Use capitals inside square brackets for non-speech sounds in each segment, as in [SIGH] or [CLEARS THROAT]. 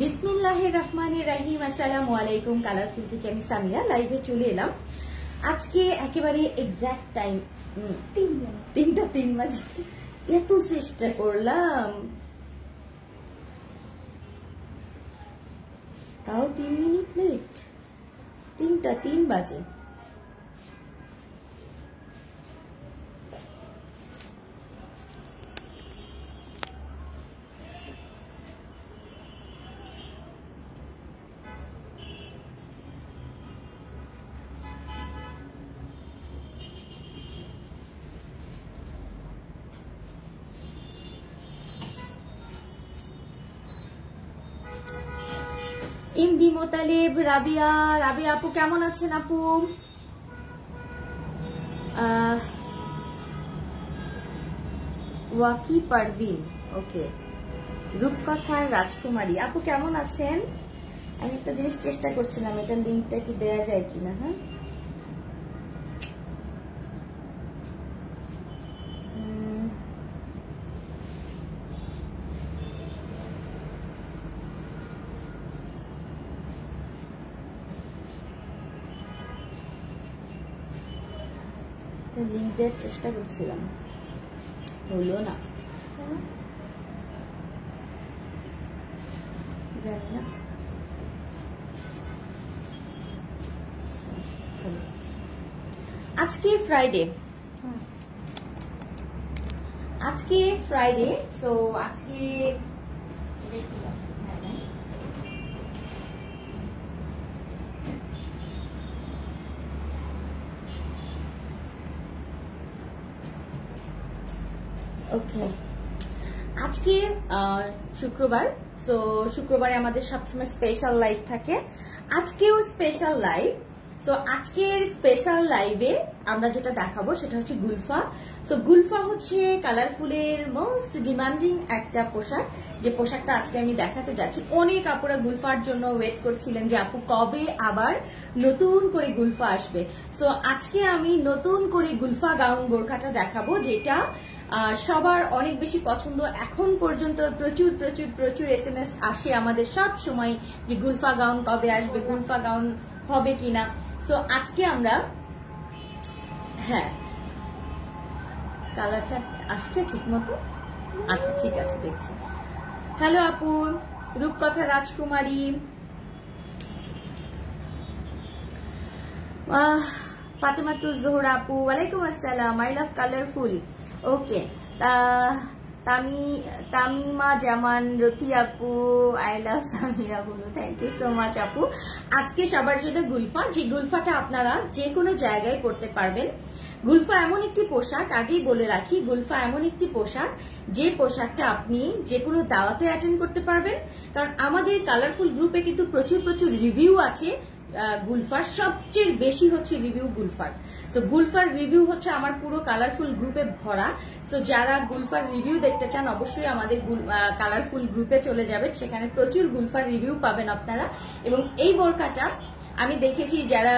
বিসমিল্লাহির রহমানের রাহিম, আসসালামু আলাইকুম। কালারফুল থেকে আমি সামিয়া লাইভে চলে এলাম। আজকে একেবারে এক্স্যাক্ট টাইম তিনটা তিন বাজে। এত চেষ্টা করলাম। তাও তিন মিনিট লেট তিনটা তিন বাজে। ইমডি রাবিয়া রাবিয়া আপু, কেমন আছেন আপু? ওয়াকি পারভিন, ওকে। রূপকথার রাজকুমারী। আপু, কেমন আছেন? আমি একটা জিনিস চেষ্টা করছিলাম এটা লিঙ্কটা কি দেয়া যায় কিনা হ্যাঁ? লিঙ্ক দেওয়ার চেষ্টা করছিলাম। হলো না। জানি না। আজকে ফ্রাইডে আজকে ফ্রাইডে সো আজকে ওকে আজকে শুক্রবার সো শুক্রবারে আমাদের সবসময় স্পেশাল লাইভ থাকে। আজকেও স্পেশাল লাইভ সো আজকের স্পেশাল লাইভে আমরা যেটা দেখাবো সেটা হচ্ছে গুলফা। সো গুলফা হচ্ছে কালারফুলের মোস্ট ডিমান্ডিং একটা পোশাক। যে পোশাকটা আজকে আমি দেখাতে যাচ্ছি। অনেক আপুরা গুলফার জন্য ওয়েট করছিলেন যে আপু কবে আবার নতুন করে গুলফা আসবে। সো আজকে আমি নতুন করে গুলফা গাউন বোরখাটা দেখাবো, যেটা সবার অনেক বেশি পছন্দ। এখন পর্যন্ত প্রচুর প্রচুর প্রচুর এস এম এস আসে আমাদের সব সময় যে গুলফা গাউন কবে আসবে, গুলফা গাউন হবে কিনা। সো আজকে আমরা হ্যাঁ কালারটা আসছে ঠিক মতো? আচ্ছা ঠিক আছে, দেখছি। হ্যালো আপু, রূপকথা রাজকুমারী। ফাতেমাতুর জোহরা আপু, ওয়ালাইকুম আসসালাম আই লাভ কালারফুল ওকে তামি, তামিমা, জামান, রথি আপু I love Samira Balu. Thank you so much আপু। আজকে সবার জন্য গুলফা। যে গুলফাটা আপনারা যে কোনো জায়গায় করতে পারবেন। গুলফা এমন একটি পোশাক, আগেই বলে রাখি, গুলফা এমন একটি পোশাক, যে পোশাকটা আপনি যে কোনো দাওয়াতে অ্যাটেন্ড করতে পারবেন। কারণ আমাদের কালারফুল গ্রুপে কিন্তু প্রচুর প্রচুর রিভিউ আছে। গুলফার সবচেয়ে বেশি হচ্ছে রিভিউ গুলফার। সো গুলফার রিভিউ হচ্ছে আমার পুরো কালারফুল গ্রুপে ভরা। সো যারা গুলফার রিভিউ দেখতে চান, অবশ্যই আমাদের কালারফুল গ্রুপে চলে যাবেন। সেখানে প্রচুর গুলফার রিভিউ পাবেন আপনারা। এবং এই বোরকাটা আমি দেখেছি যারা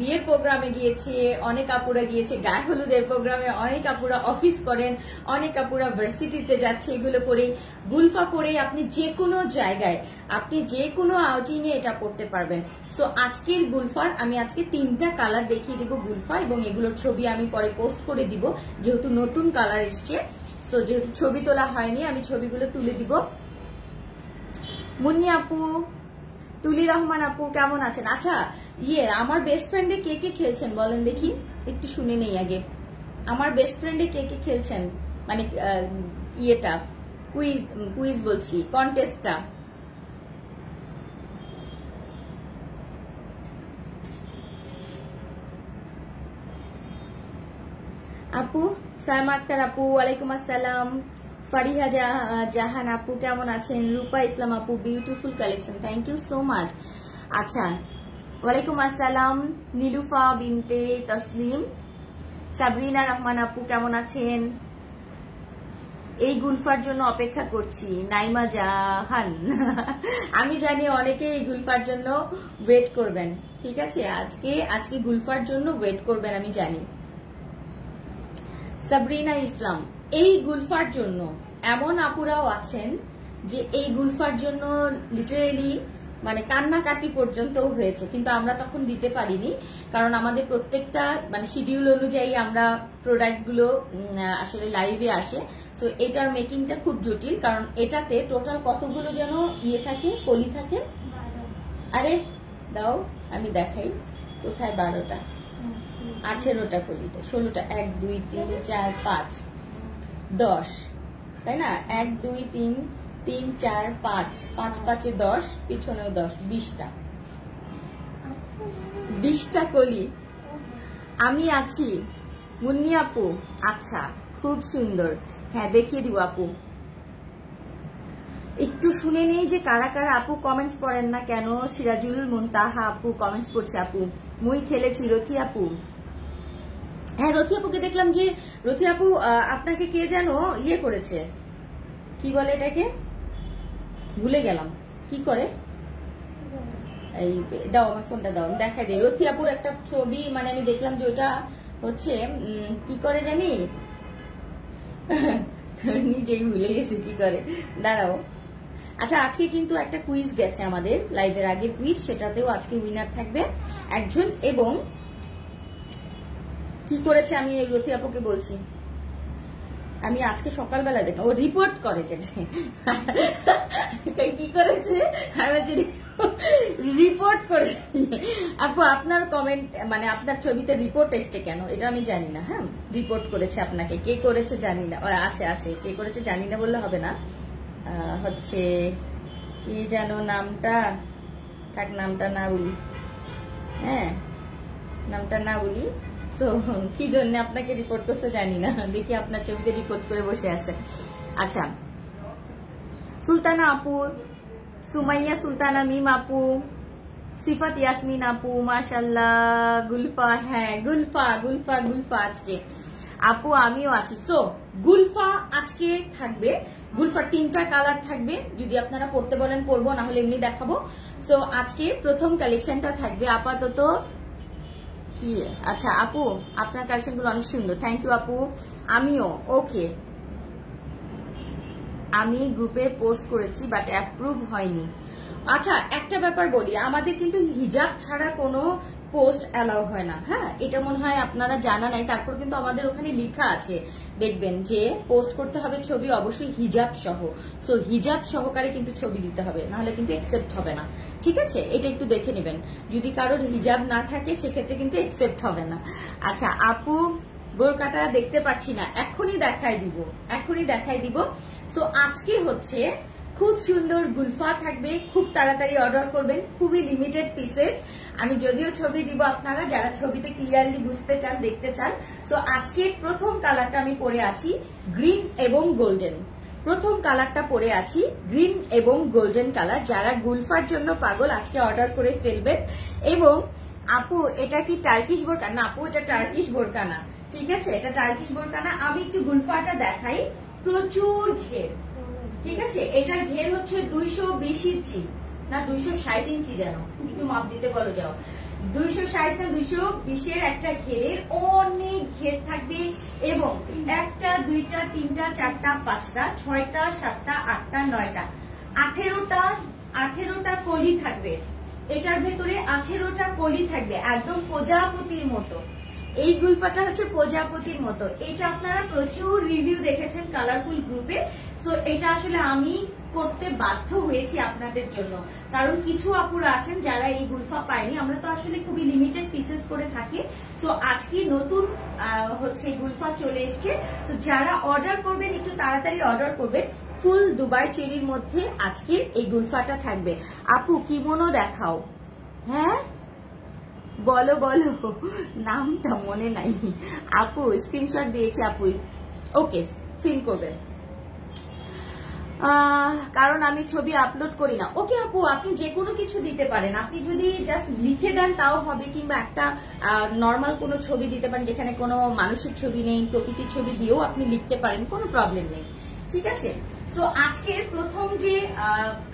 বিয়ের প্রোগ্রামে গিয়েছে, অনেক আপুরা গিয়েছে, গায়ে হলুদের প্রোগ্রামে অনেক আপুরা অফিস করেন, অনেক আপুরা ভার্সিটিতে যাচ্ছে, এগুলো পরে গুলফা পরে আপনি যে কোনো জায়গায়, আপনি যে কোনো আউটিংয়ে এটা পড়তে পারবেন। সো আজকের গুলফার, আমি আজকে তিনটা কালার দেখিয়ে দিব গুলফা, এবং এগুলোর ছবি আমি পরে পোস্ট করে দিব, যেহেতু নতুন কালার এসছে। সো যেহেতু ছবি তোলা হয়নি, আমি ছবিগুলো তুলে দিব। মুন্নি আপু তুলি রহমান আপু, কেমন আছেন? আচ্ছা ইয়ে আমার বেস্ট ফ্রেন্ডে কে কে খেলছেন বলেন দেখি? একটু শুনে নেই আগে। আমার বেস্ট ফ্রেন্ডে কে কে খেলছেন? মানে ইয়েটা কুইজ কুইজ বলছি কন্টেস্টটা আপু, সাইমা আক্তার আপু, ওয়ালাইকুম আসসালাম। ফারিহা জাহান আপু কেমন আছেন? রূপা ইসলাম আপু beautiful collection thank you so much আচ্ছা ওয়ালাইকুম আসসালাম, নীলুফা বিনতে তসলিম। সাবরিনা রহমান আপু কেমন আছেন? এই গুলফার জন্য অপেক্ষা করছি, নাইমা জাহান। আমি জানি অনেকে এই গুলফার জন্য ওয়েট করবেন। ঠিক আছে, আজকে আজকে গুলফার জন্য ওয়েট করবেন, আমি জানি। সাবরিনা ইসলাম এই গুলফার জন্য এমন আপুরাও আছেন যে এই গুলফার জন্য লিটারেলি মানে কান্নাকাটি পর্যন্ত হয়েছে। কিন্তু আমরা তখন দিতে পারিনি, কারণ আমাদের প্রত্যেকটা মানে শিডিউল অনুযায়ী আমরা প্রোডাক্টগুলো আসলে লাইভে আসে। সো এটার মেকিংটা খুব জটিল, কারণ এটাতে টোটাল কতগুলো যেন ইয়ে থাকে, কলি থাকে? আরে, দাও, আমি দেখাই। কোথায় বারোটা? আঠেরোটা কলিতে, ষোলোটা, এক, দুই, তিন, চার, পাঁচ। দশ, তাই না? এক, দুই, তিন তিন, চার, পাঁচ। পাঁচ, পাঁচে দশ, পিছনেও দশ, বিশটা। বিশটা কলি। আমি আছি। মুন্নি আপু আচ্ছা খুব সুন্দর। হ্যাঁ দেখিয়ে দিব আপু। একটু শুনে নেই যে কারা কারা আপু কমেন্টস পড়েন না কেন? সিরাজুল, মুনতাহা আপু কমেন্টস পড়ছে আপু। মুই খেলেছি রথি আপু? হ্যাঁ রথি আপুকে দেখলাম যে, রথি আপু আপনাকে কে যেন ইয়ে করেছে? কি বলে এটাকে? ভুলে গেলাম। কি করে? এই, দাও আমার ফোনটা দাও দেখাই দিই। রথি আপুর একটা ছবি মানে আমি দেখলাম যে ওটা হচ্ছে কি করে জানি? [LAUGHS] নিজেই ভুলে গেছি কি করে। দাঁড়াও। আচ্ছা আজকে কিন্তু একটা কুইজ গেছে আমাদের লাইভের আগের কুইজ সেটাতেও আজকে উইনার থাকবে একজন এবং কি করেছে আমি এই রথি আপুকে বলছি। আমি আজকে সকালবেলা দেখলাম, ও রিপোর্ট করে কি করেছে? রিপোর্ট করে আপু, আপনার কমেন্ট মানে আপনার ছবিতে রিপোর্ট এসছে কেন? এটা আমি জানি না হ্যাঁ? রিপোর্ট করেছে আপনাকে। কে করেছে জানি না। আছে আছে। কে করেছে জানি না বললে হবে না। হচ্ছে, কি যেন নামটা? থাক, নামটা না বলি। হ্যাঁ নামটা না বলি। সো [LAUGHS] কি জন্য আপনাকে রিপোর্ট করতে জানি না। [LAUGHS] দেখি আপনার ছবিতে রিপোর্ট করে বসে আছে। আচ্ছা। সুলতানা আপু, সুমাইয়া সুলতানা মিম আপু, সিফাত ইয়াসমিন আপু মাশাল্লাহ গুলফা হ্যাঁ গুলফা গুলফা গুলফা আজকে। আপু, আমিও আছি। সো গুলফা আজকে থাকবে। গুলফার তিনটা কালার থাকবে। যদি আপনারা পড়তে বলেন পরবো না হলে এমনি দেখাবো। সো আজকে প্রথম কালেকশনটা থাকবে আপাতত কি? আচ্ছা আপু, আপনার কালেকশনগুলো অনেক সুন্দর। থ্যাংক ইউ আপু। আমিও ওকে আমি গ্রুপে পোস্ট করেছি বাট অ্যাপ্রুভ হয়নি। আচ্ছা একটা ব্যাপার বলি, আমাদের কিন্তু হিজাব ছাড়া কোনো পোস্ট অ্যালাউ হয় না। হ্যাঁ এটা মনে হয় আপনারা জানা নাই, তারপর কিন্তু আমাদের ওখানে লেখা আছে। দেখবেন যে পোস্ট করতে হবে ছবি, অবশ্যই হিজাব সহ। সো হিজাব সহকারে কিন্তু ছবি দিতে হবে, নাহলে কিন্তু একসেপ্ট হবে না। ঠিক আছে? এটা একটু দেখে নেবেন। যদি কারোর হিজাব না থাকে, সেক্ষেত্রে কিন্তু একসেপ্ট হবে না। আচ্ছা আপু বোরকাটা দেখতে পাচ্ছি না। এখনই দেখাই দিব, এখনই দেখাই দিব। সো আজকে হচ্ছে খুব সুন্দর গুলফা থাকবে, খুব তাড়াতাড়ি অর্ডার করবেন, খুবই লিমিটেড পিসেস আমি যদিও ছবি দিব আপনারা, যারা ছবিতে ক্লিয়ারলি বুঝতে চান, দেখতে চান সো আজকে প্রথম কালারটা আমি পরে আছি গ্রিন এবং গোল্ডেন প্রথম কালারটা পরে আছি গ্রিন এবং গোল্ডেন কালার যারা গুলফার জন্য পাগল, আজকে অর্ডার করে ফেলবেন। এবং আপু, এটা কি টার্কিশ বোরকা? না, আপু, এটা টার্কিশ বোরকা না। ঠিক আছে, এটা টার্কিশ বোরকা না। আমি একটু গুলফাটা দেখাই। প্রচুর ঘের। ঠিক আছে, এটার ঘের হচ্ছে দুইশো বিশ ইঞ্চি। না, দুইশো ষাট ইঞ্চি যেন। একটু মাপ দিতে বলো, যাও। দুইশো ষাট না দুইশো বিশের একটা ঘেরের অনেক ঘের থাকবে এবং একটা, দুইটা, তিনটা, চারটা, পাঁচটা, ছয়টা, সাতটা, আটটা, নয়টা। আঠেরোটা আঠেরোটা কলি থাকবে। এটার ভেতরে আঠেরোটা কলি থাকবে, একদম প্রজাপতির মতো। এই গুলফাটা হচ্ছে প্রজাপতির মতো। এটা আপনারা প্রচুর রিভিউ দেখেছেন কালারফুল গ্রুপে সো এটা আসলে আমি করতে বাধ্য হয়েছি আপনাদের জন্য। কারণ কিছু আপুরা আছেন যারা এই গুলফা পায়নি, আমরা তো আসলে খুবই লিমিটেড পিসেস করে থাকি। সো আজকে নতুন হচ্ছে গুলফা চলে এসছে। তো যারা অর্ডার করবেন, একটু তাড়াতাড়ি অর্ডার করবেন। ফুল দুবাই চেরির মধ্যে আজকের এই গুলফাটা থাকবে। আপু কি মনো দেখাও। হ্যাঁ? বলো বলো। নামটা মনে নাই। আপু স্ক্রিনশট দিয়েছে আপুই। ওকে সিন করবেন। কারণ আমি ছবি আপলোড করি না। ওকে আপু, আপনি যে কোনো কিছু দিতে পারেন। আপনি যদি জাস্ট লিখে দেন, তাও হবে কিংবা একটা নর্মাল কোনো ছবি দিতে পারেন, যেখানে কোনো মানুষের ছবি নেই, প্রকৃতির ছবি দিয়েও আপনি লিখতে পারেন, কোনো প্রবলেম নেই। ঠিক আছে? সো আজকের প্রথম যে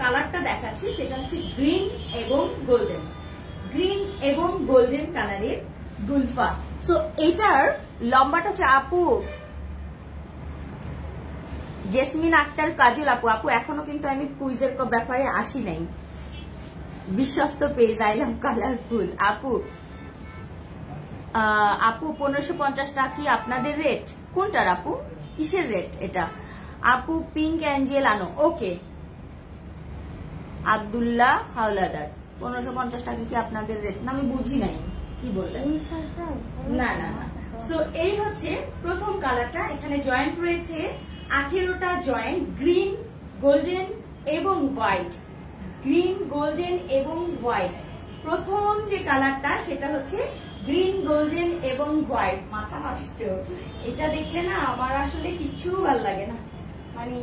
কালারটা দেখাচ্ছি, সেটা হচ্ছে গ্রিন এবং গোল্ডেন গ্রিন এবং গোল্ডেন কালারের গুলফা। সো এটার লম্বাটা হচ্ছে, আপু জেসমিন আক্তার কাজল আপু। আপু এখনও কিন্তু আমি কুইজের ব্যাপারে আসি নাই। বিশ্বস্ত পেয়ে আই লাভ কালারফুল আপু আপু পনেরোশো পঞ্চাশ টাকা কি আপনাদের রেট কোনটার আপু? কিসের রেট এটা? আপু পিঙ্ক অ্যাঞ্জেল আনো। ওকে আবদুল্লাহ হাওলাদার। পনেরোশো পঞ্চাশ টাকা কি আপনাদের রেট না আমি বুঝি নাই। কি বললেন? না না না। তো এই হচ্ছে প্রথম কালারটা এখানে জয়েন্ট রয়েছে। আঠেরোটা জয়েন্ট গ্রিন, গোল্ডেন এবং হোয়াইট। গ্রিন, গোল্ডেন এবং হোয়াইট। প্রথম যে কালারটা, সেটা হচ্ছে গ্রিন, গোল্ডেন এবং হোয়াইট। মাথা নষ্ট। এটা দেখলে না আমার আসলে কিচ্ছু ভালো লাগে না। মানে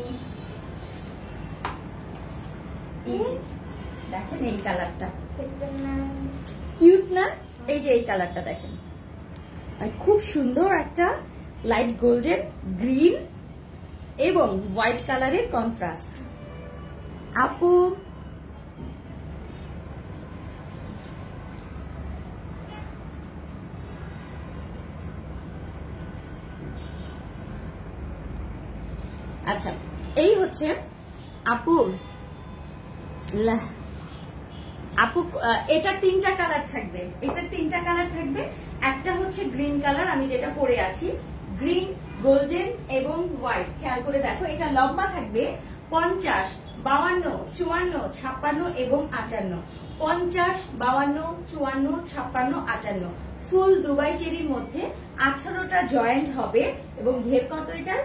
দেখেন এই কালারটা। কিউট না? এই যে এই কালারটা দেখেন। খুব সুন্দর একটা লাইট গোল্ডেন, গ্রিন এবং হোয়াইট কালারের কন্ট্রাস্ট। আপু? আচ্ছা এই হচ্ছে আপু। আপু এটা তিনটা কালার থাকবে। এটা তিনটা কালার থাকবে। একটা হচ্ছে গ্রিন কালার আমি যেটা পরে আছি। গ্রিন গোল্ডেন এবং হোয়াইট। খেয়াল করে দেখো, এটা লম্বা থাকবে পঞ্চাশ, বাউান্ন, চুয়ান্ন, ছাপ্পান্ন এবং আটান্ন। পঞ্চাশ, বাউান্ন, চুয়ান্ন, ছাপ্পান্ন, আটান্ন। ফুল দুবাই চেরির মধ্যে আঠারোটা জয়েন্ট হবে। এবং ঘের কত এটার?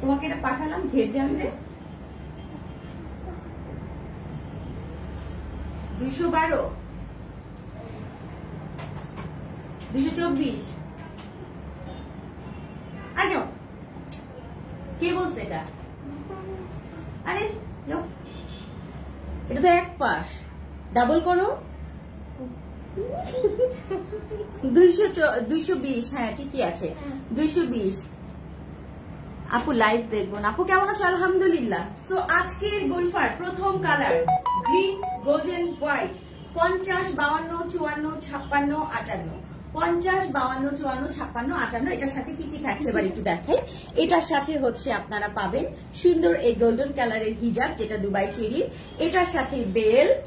তোমাকে এটা পাঠালাম, ঘের জানলে? দুইশো বারো। দুইশো চব্বিশ। আচ্ছা কে বলছে এটা? আরে এটা তো এক পাশ। ডাবল করো। দুইশো বিশ হ্যাঁ ঠিকই আছে। দুইশো বিশ। আপু লাইভ আপু কেমন আজকের প্রথম কালার গ্রিন হোয়াইট পঞ্চাশ চুয়ান্ন, ছাপ্পান্ন, আটান্ন। পঞ্চাশ, বাউান্ন, চুয়ান্ন, ছাপ্পান্ন, আটান্ন, এটার সাথে কি কি থাকছে এবার একটু দেখাই। এটার সাথে হচ্ছে আপনারা পাবেন সুন্দর এই গোল্ডেন কালারের হিজাব, যেটা দুবাই চেরির। এটার সাথে বেল্ট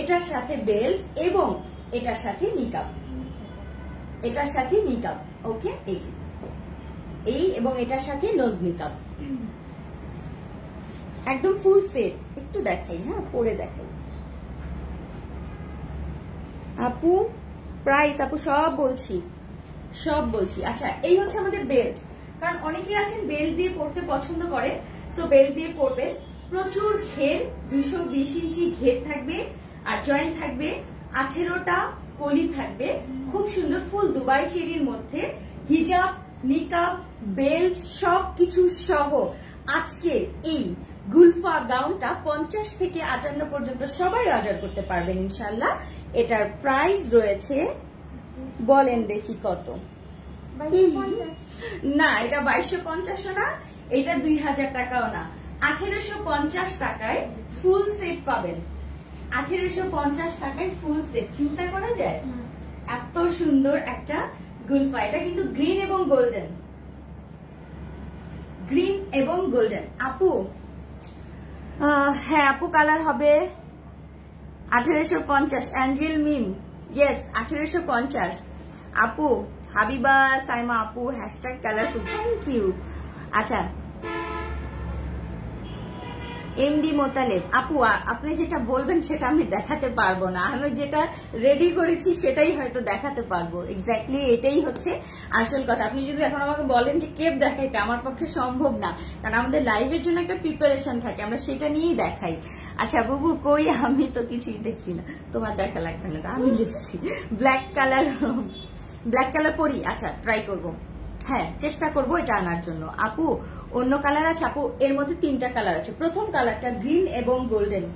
এটার সাথে বেল্ট এবং এটার সাথে নিকাপ এটার সাথে নিকাপ ওকে এই যে, এই এবং এটার সাথে নোজ নিকাপ একদম ফুল সেট একটু দেখাই হ্যাঁ পরে দেখাই। আপু প্রাইস আপু, সব বলছি। সব বলছি। আচ্ছা এই হচ্ছে আমাদের বেল্ট কারণ অনেকেই আছেন বেল্ট দিয়ে পড়তে পছন্দ করে তো বেল্ট দিয়ে পড়বেন প্রচুর ঘের দুশো বিশ ইঞ্চি ঘের থাকবে, আর জয়েন্ট থাকবে, আঠেরোটা কলি থাকবে। খুব সুন্দর ফুল দুবাই চেরির মধ্যে। হিজাব, নিকাব বেল্ট সব কিছু সহ আজকের এই গুলফা গাউনটা পঞ্চাশ থেকে আটান্ন পর্যন্ত সবাই অর্ডার করতে পারবেন ইনশাল্লাহ এটার প্রাইস রয়েছে বলেন দেখি কত। না এটা বাইশশো পঞ্চাশও না এটা দুই হাজার টাকাও না। আঠেরোশো পঞ্চাশ টাকায় ফুল সেট পাবেন। আঠেরোশো পঞ্চাশ টাকায় ফুল সেট চিন্তা করা যায়? এত সুন্দর একটা গুলফা এটা কিন্তু গ্রিন এবং গোল্ডেন গ্রিন এবং গোল্ডেন আপু? হ্যাঁ আপু কালার হবে আঠেরোশো পঞ্চাশ, অ্যাঞ্জেল মিম। ইয়েস আঠেরোশো পঞ্চাশ। আপু, হাবিবা, সাইমা আপু হ্যাশট্যাগ কালারফুল থ্যাংক ইউ আচ্ছা এমডি মোতালেব, আপু আপনি যেটা বলবেন সেটা আমি দেখাতে পারব না। আমি যেটা রেডি করেছি সেটাই হয়তো দেখাতে পারব। এক্স্যাক্টলি এটাই হচ্ছে আসল কথা। আপনি যদি এখন আমাকে বলেন যে কেপ দেখাইতে, আমার পক্ষে সম্ভব না। কারণ আমাদের লাইভের জন্য একটা প্রিপারেশন থাকে, আমরা সেটা নিয়েই দেখাই। আচ্ছা বুবু, কই? আমি তো কিছুই দেখি না। তোমার দেখা লাগবে না। আমি দেখছি। ব্ল্যাক কালার ব্ল্যাক কালার পরি। আচ্ছা ট্রাই করব। হ্যাঁ চেষ্টা করব এটা আনার জন্য। আপু অন্য কালার আছে, আপু, এর মধ্যে তিনটা কালার আছে। প্রথম কালারটা গ্রিন এবং গোল্ডেন।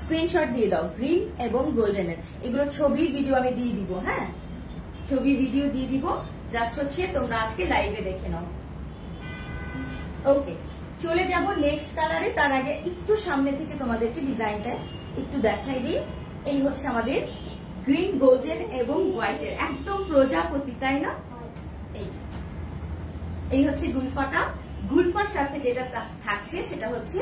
স্ক্রিনশট দিয়ে দাও, গ্রিন এবং গোল্ডেনের। এগুলো ছবি ভিডিও আমি দিয়ে দিব হ্যাঁ? ছবি ভিডিও দিয়ে দিব। জাস্ট হচ্ছে তোমরা আজকে লাইভে দেখে নাও। ওকে চলে যাব নেক্সট কালারে তার আগে একটু সামনে থেকে তোমাদেরকে ডিজাইনটা একটু দেখাই দিই। এই হচ্ছে আমাদের গ্রিন গোল্ডেন এবং হোয়াইটের একদম প্রজাপতি, তাই না? এই এই হচ্ছে গুলফাটা। গুলফার সাথে যেটা থাকছে, সেটা হচ্ছে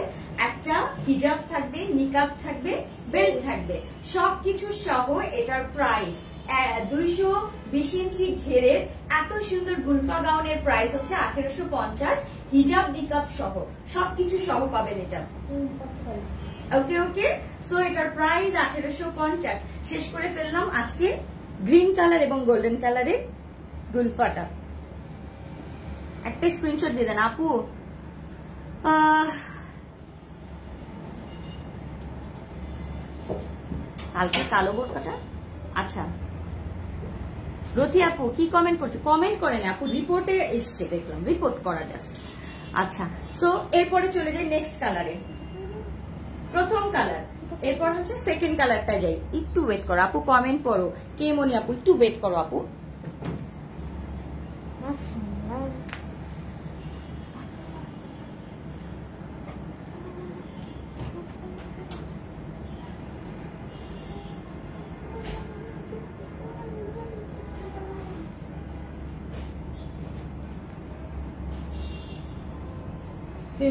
একটা হিজাব থাকবে, নিকাব থাকবে, বেল্ট থাকবে। সবকিছু সহ এটার প্রাইস দুইশো বিশ ইঞ্চি ঘেরের এত সুন্দর গুলফা গাউনের প্রাইস হচ্ছে আঠেরোশো পঞ্চাশ, হিজাব, নিকাব সহ। সবকিছু সহ পাবেন এটা। ওকে ওকে সো এটার প্রাইস আঠেরোশো পঞ্চাশ। শেষ করে ফেললাম আজকে গ্রিন কালার এবং গোল্ডেন কালারের গুলফাটা। একটা স্ক্রিনশট দিয়ে দেন, আপু। কালকে কালো বোরকাটা আচ্ছা। রথি আপু, কি কমেন্ট করছে? কমেন্ট করেন, আপু রিপোর্টে এসছে, দেখলাম। রিপোর্ট করা জাস্ট আচ্ছা সো এরপরে চলে যাই নেক্সট কালারে প্রথম কালার এরপর হচ্ছে সেকেন্ড কালারটা যাই। একটু ওয়েট করো, আপু কমেন্ট করো কে মনি আপু, একটু ওয়েট করো, আপু।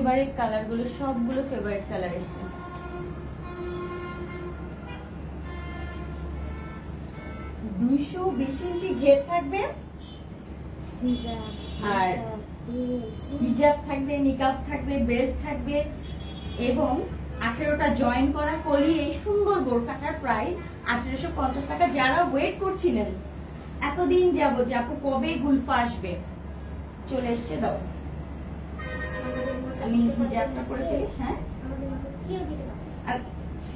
ফেভারিট কালারগুলো সবগুলো ফেভারিট কালার এসছে। দুইশো বিশ ইঞ্চি ঘের থাকবে। আর হিজাব থাকবে, নিকাব থাকবে, বেল্ট থাকবে এবং আঠেরোটা জয়েন করা কলি এই সুন্দর বোরকাটার প্রাইস আঠেরোশো পঞ্চাশ টাকা। যারা ওয়েট করছিলেন, এতদিন যাব যে আপু কবে গুলফা আসবে? চলে এসছে দাও আমি হিজাবটা করে ফেলি হ্যাঁ? আর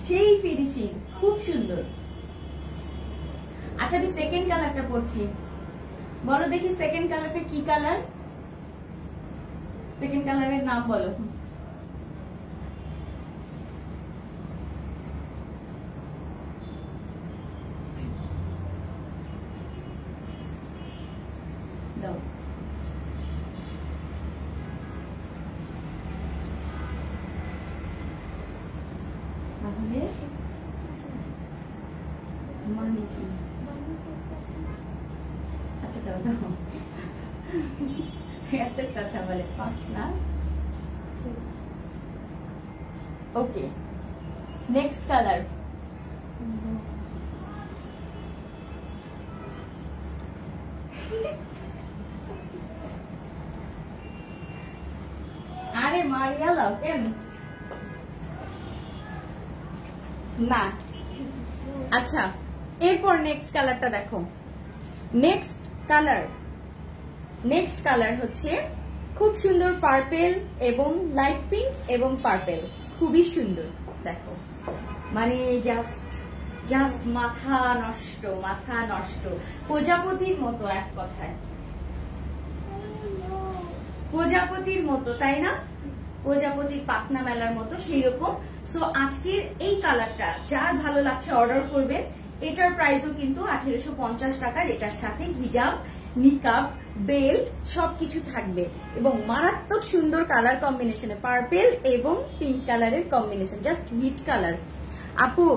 সেই ফিনিশিং খুব সুন্দর। আচ্ছা আমি সেকেন্ড কালারটা পরছি বলো দেখি সেকেন্ড কালারটা কি কালার সেকেন্ড কালারের নাম বলো দাও তাহলে মানে কি আচ্ছা দাও দাও এত কথা বলে পাতলা ওকে নেক্সট কালার আরে মারিয়া লাও কেন না আচ্ছা এরপর নেক্সট কালারটা দেখো। নেক্সট কালার নেক্সট কালার হচ্ছে খুব সুন্দর পার্পেল এবং লাইট পিঙ্ক এবং পার্পেল খুবই সুন্দর, দেখো। মানে জাস্ট জাস্ট মাথা নষ্ট মাথা নষ্ট। প্রজাপতির মতো এক কথায়। প্রজাপতির মতো, তাই না? প্রজাপতির পাখনা মেলার মতো সেই রকম। সো আজকের এই কালারটা যার ভালো লাগছে অর্ডার করবেন, এটার প্রাইসও কিন্তু আঠেরোশো পঞ্চাশ টাকার এটার সাথে হিজাব, নিকাব বেল্ট সবকিছু থাকবে। এবং মারাত্মক সুন্দর কালার কম্বিনেশনে পার্পেল এবং পিঙ্ক কালারের কম্বিনেশন জাস্ট হিট কালার আপু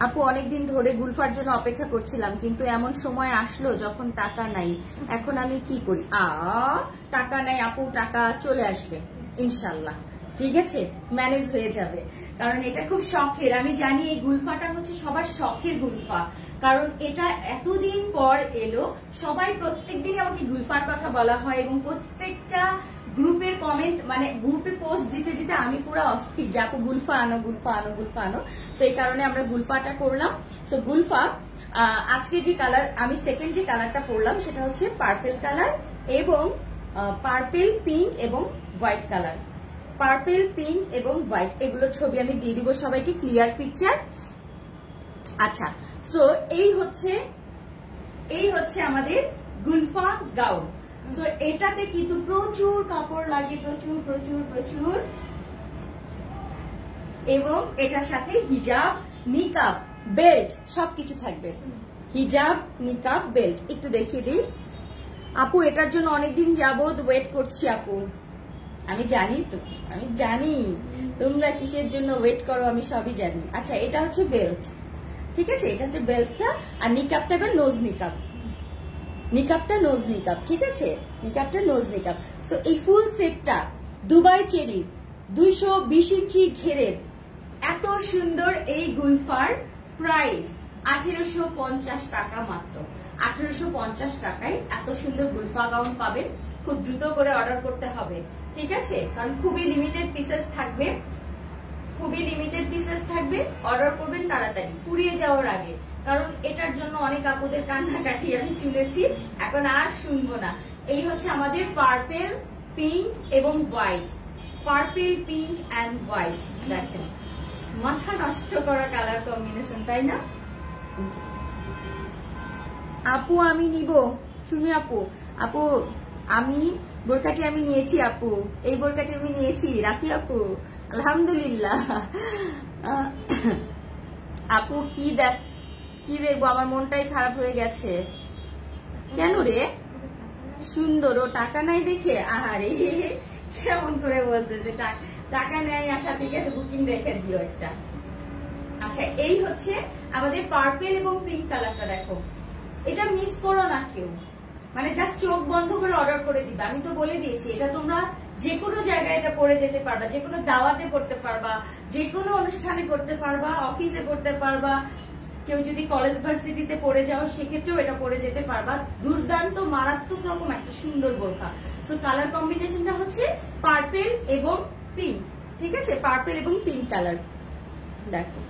আপু, অনেকদিন ধরে গুলফার জন্য অপেক্ষা করছিলাম, কিন্তু এমন সময় আসলো যখন টাকা নাই। এখন আমি কি করি? আ, টাকা নাই আপু, টাকা চলে আসবে, ইনশাল্লাহ। ঠিক আছে? ম্যানেজ হয়ে যাবে। কারণ এটা খুব শখের। আমি জানি এই গুলফাটা হচ্ছে সবার শখের গুলফা। কারণ এটা এতদিন পর এলো, সবাই প্রত্যেক দিনই আমাকে গুলফার কথা বলা হয় এবং প্রত্যেকটা গ্রুপের কমেন্ট মানে গ্রুপে পোস্ট দিতে দিতে আমি পুরো অস্থির, যে আপু গুলফা আনো গুলফা আনো গুলফা আনো। তো এই কারণে আমরা গুলফাটা করলাম। সো গুলফা আজকে যে কালার আমি সেকেন্ড যে কালারটা পরলাম, সেটা হচ্ছে পার্পেল কালার এবং পার্পেল পিঙ্ক এবং হোয়াইট কালার পার্পেল পিঙ্ক এবং হোয়াইট এগুলোর ছবি আমি দিয়ে দিব সবাইকে ক্লিয়ার পিকচার আচ্ছা সো এই হচ্ছে এই হচ্ছে আমাদের গুলফা গাউন। তো এটাতে কিন্তু প্রচুর কাপড় লাগে, প্রচুর প্রচুর প্রচুর। এবং এটার সাথে হিজাব, নিকাব, বেল্ট, সবকিছু থাকবে। হিজাব, নিকাব, বেল্ট। একটু দেখিয়ে দিই। আপু, এটার জন্য অনেকদিন যাবত ওয়েট করছি আপু। আমি জানি তো, আমি জানি। তোমরা কিসের জন্য ওয়েট করো, আমি সবই জানি। আচ্ছা এটা হচ্ছে বেল্ট। ঠিক আছে? এটা হচ্ছে বেল্টটা, আর নিকাবটা নোজ নিকাব। নিকাপটা নোজ নিকাপ ঠিক আছে? নিকাপটা নোজ নিকাপ সো এই ফুল সেটটা দুবাই চেরি দুইশো বিশ ইঞ্চি ঘেরের, এত সুন্দর এই গুলফার প্রাইস আঠেরোশো পঞ্চাশ টাকা মাত্র। আঠেরোশো পঞ্চাশ টাকায় এত সুন্দর গুলফা গাউন পাবেন, খুব দ্রুত করে অর্ডার করতে হবে, ঠিক আছে? কারণ খুবই লিমিটেড পিসেস থাকবে, খুবই লিমিটেড পিসেস থাকবে অর্ডার করবেন তাড়াতাড়ি, ফুরিয়ে যাওয়ার আগে। কারণ এটার জন্য অনেক আপুদের কান্নাকাটি আমি শুনেছি, এখন আর শুনব না। এই হচ্ছে আমাদের পার্পেল পিঙ্ক এবং white purple pink and white দেখেন। মাথা নষ্ট করা কালার কম্বিনেশন তাই না? আপু, আমি নিব। সুমি আপু আপু, আমি বোরকাটি আমি নিয়েছি আপু। এই বোরকাটি আমি নিয়েছি রাখি আপু। আলহামদুলিল্লাহ। আপু, কি দেখ কি দেখব? আমার মনটাই খারাপ হয়ে গেছে। কেন রে? সুন্দর, ও টাকা নাই দেখে? আহারে, কেমন করে বলতেছে টাকা নেই। আচ্ছা ঠিক আছে বুকিং দেখে দিও একটা। আচ্ছা এই হচ্ছে আমাদের পার্পেল এবং পিঙ্ক কালারটা দেখো। এটা মিস করো না কেউ। মানে জাস্ট চোখ বন্ধ করে অর্ডার করে দিবে। আমি তো বলে দিয়েছি, এটা তোমরা যে কোনো জায়গায় এটা পরে যেতে পারবা যে কোনো দাওয়াতে পড়তে পারবা যে কোনো অনুষ্ঠানে পড়তে পারবা অফিসে পড়তে পারবা কেউ যদি কলেজ ভার্সিটিতে পড়ে যাও, সেক্ষেত্রেও এটা পরে যেতে পারবা। দুর্দান্ত, মারাত্মক রকম একটা সুন্দর বোরখা। সো কালার কম্বিনেশনটা হচ্ছে পার্পেল এবং পিঙ্ক ঠিক আছে? পার্পেল এবং পিঙ্ক কালার দেখো।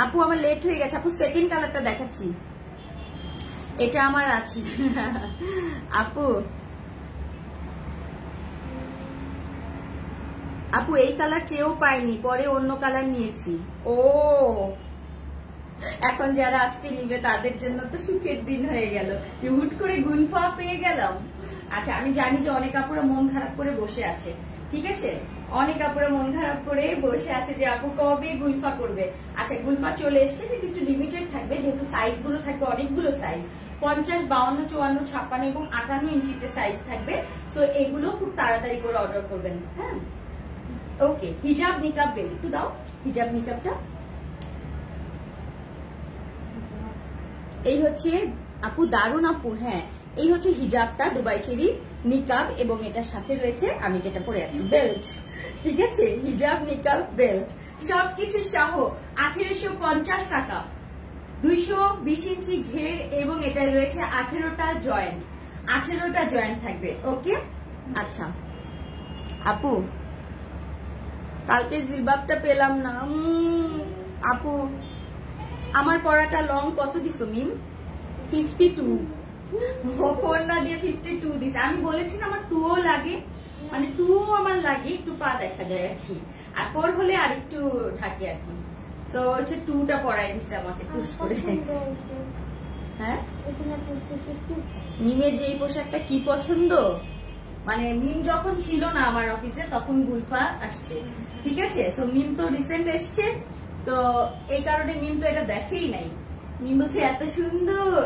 আপু, আমার লেট হয়ে গেছে। আপু সেকেন্ড কালারটা দেখাচ্ছি। এটা আমার আছে। [LAUGHS] আপু আপু এই কালার চেয়েও পাইনি পরে অন্য কালার নিয়েছি। ও। এখন যারা আজকে নিবে তাদের জন্য তো সুখের দিন হয়ে গেল। হুট করে গুলফা পেয়ে গেলাম। আচ্ছা আমি জানি যে অনেক আপুরা মন খারাপ করে বসে আছে ঠিক আছে? অনেক আপুরা মন খারাপ করে বসে আছে যে আপু কবে গুলফা করবে? আচ্ছা গুলফা চলে এসছে কিন্তু একটু লিমিটেড থাকবে যেহেতু সাইজগুলো থাকবে অনেকগুলো সাইজ পঞ্চাশ বাউন্ন চুয়ান্ন ছাপ্পান্ন এবং আটান্ন ইঞ্চিতে সাইজ থাকবে। তো এগুলো খুব তাড়াতাড়ি করে অর্ডার করবেন হ্যাঁ? ওকে হিজাব মেকআপ বেল একটু দাও হিজাব মেকআপটা এই হচ্ছে, আপু দারুণ আপু হ্যাঁ এই হচ্ছে হিজাবটা দুবাই চেরি নিকাব এবং এটার সাথে রয়েছে, আমি যেটা পরে আছি বেল্ট ঠিক আছে? হিজাব নিকাব বেল্ট সবকিছু সহ আঠেরোশো পঞ্চাশ টাকা। দুইশো বিশ ইঞ্চি ঘের এবং এটা রয়েছে আঠেরোটা জয়েন্ট আঠেরোটা জয়েন্ট থাকবে ওকে আচ্ছা আপু কালকে জিলবাবটা পেলাম না। আপু আমার পড়াটা লং কত দিছো মিম? ফিফটি টু ফোর না দিয়ে ফিফটি টু দিছে। আমি বলেছি না আমার টুও লাগে। মানে টু আমার লাগে একটু পা দেখা যায় আর কি। আর ফোর হলে আর একটু থাকে আর কি। তো হচ্ছে টুটা পড়াই দিছে আমাকে টুস করে। হ্যাঁ? মিমের যে এই পোশাকটা কি পছন্দ? মানে মিম যখন ছিল না আমার অফিসে তখন গুলফা আসছে। ঠিক আছে? তো মিম তো রিসেন্ট এসছে, তো এই কারণে মিম তো এটা দেখেই নাই। মিম বলছে, এত সুন্দর!